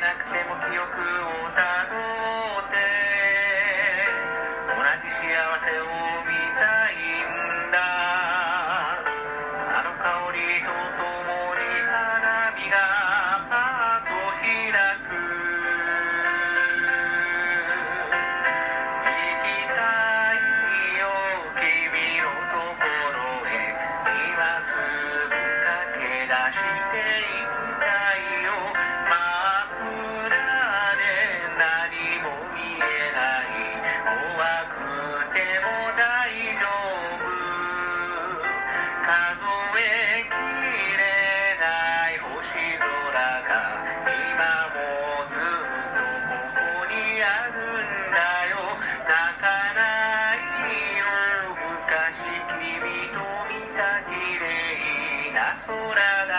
なくても記憶を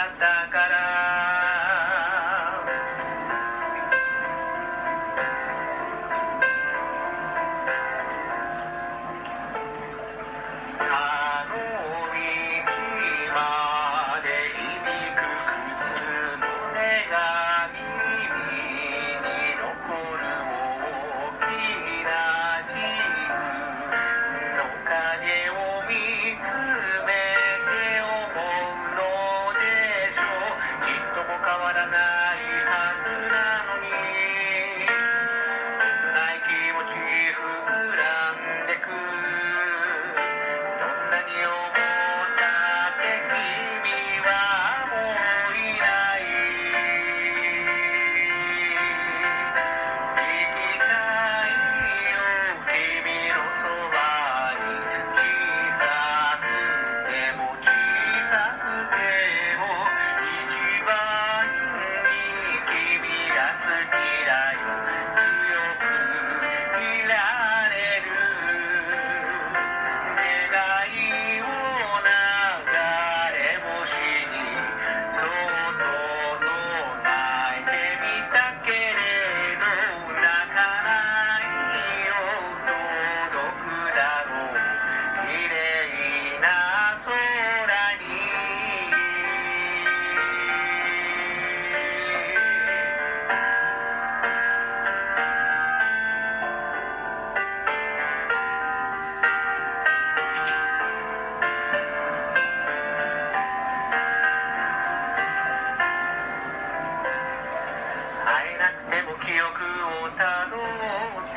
Mataka でも記憶をたどって